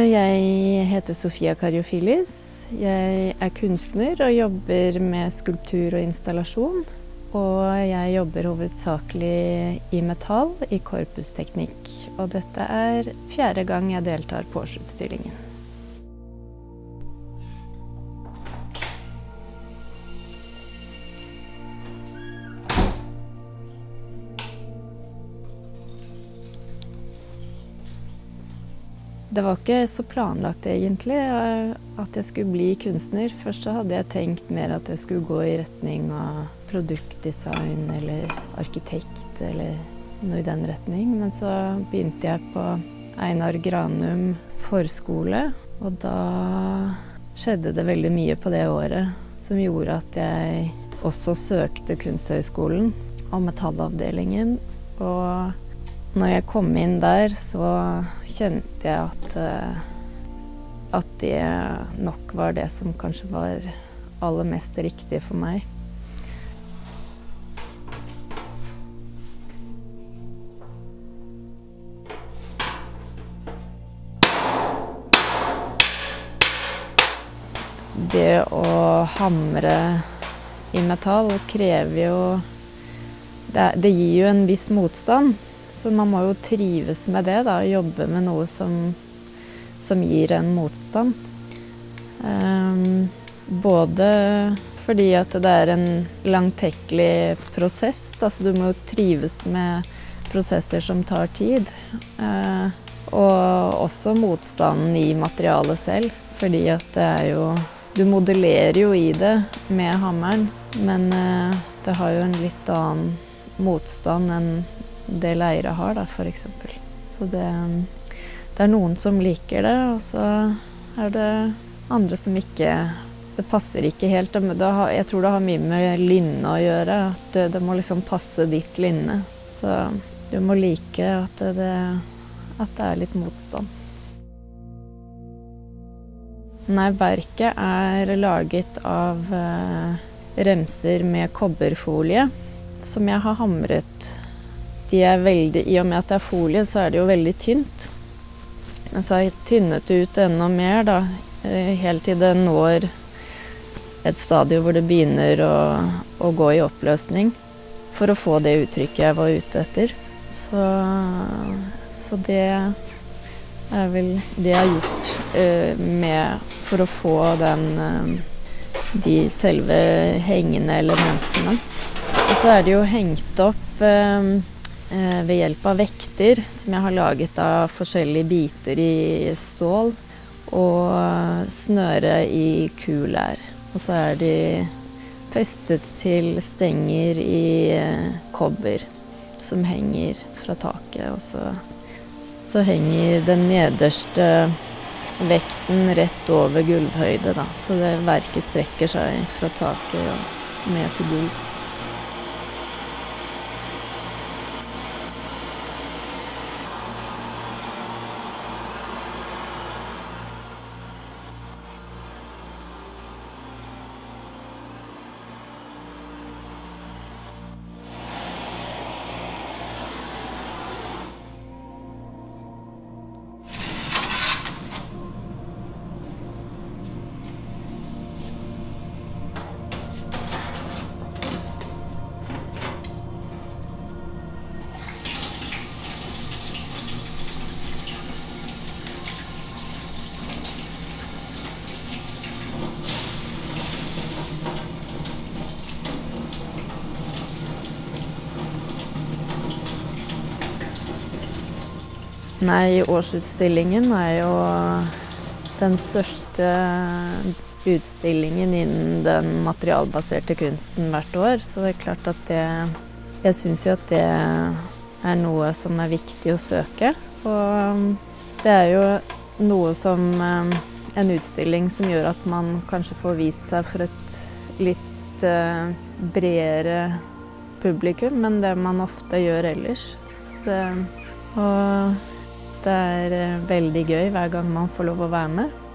Jeg heter Sofia Cariofilis. Jeg er kunstner og jobber med skulptur og installasjon. Og jeg jobber hovedsakelig i metall, i korpusteknikk. Og dette er fjerde gang jeg deltar på årsutstillingen. Det var ikke så planlagt egentlig at jeg skulle bli kunstner. Først så hadde jeg tenkt mer at jeg skulle gå i retning av produktdesign eller arkitekt eller noe i den retning. Men så begynte jeg på Einar Granum forskole, og da skjedde det veldig mye på det året som gjorde at jeg også søkte Kunsthøgskolen og metallavdelingen. Og når jeg kom inn der, så kjente jeg at, eh, at det nok var det som kanskje var aller mest riktig for meg. Det å hamre i metall krever jo det, det gir jo en viss motstand. Så man må jo trives med det, da. Jobbe med noe som, som gir en motstand. Um, både fordi at det er en langtekkelig prosess. Altså du må jo trives med prosesser som tar tid. Uh, og også motstanden i materialet selv. Fordi at det er jo Du modellerer jo i det med hammeren, men uh, det har jo en litt annen motstand enn det leiret har, da, f.eks. Så det, det, er noen som liker det, og så er det andre som ikke Det passer ikke helt. jeg tror det har mye med lynne å gjøre. At det, må liksom passe ditt lynne. Så du må like at det, at det er litt motstand. Nei, verket er laget av uh, remser med kobberfolie som jeg har hamret de er veldig I og med at det er folie, så er det jo veldig tynt. Men så har jeg tynnet det ut enda mer, da. Eh, helt til det når et stadium hvor det begynner å, å, gå i oppløsning. For å få det uttrykket jeg var ute etter. Så, så det er vel det jeg har gjort uh, med For å få den uh, De selve hengende elementene. Og så er det jo hengt opp uh, ved hjelp av vekter som jeg har laget av forskjellige biter i stål og snøre i kulær. Og så er de festet til stenger i eh, kobber som henger fra taket. Og så, så henger den nederste vekten rett over gulvhøyde, da. Så det verket strekker seg fra taket og ned til gulv. Nei, årsutstillingen er jo den største utstillingen innen den materialbaserte kunsten hvert år. Så det er klart at det Jeg syns jo at det er noe som er viktig å søke. Og det er jo noe som En utstilling som gjør at man kanskje får vist seg for et litt eh, bredere publikum enn det man ofte gjør ellers. Så det, og det er eh, veldig gøy hver gang man får lov å være med.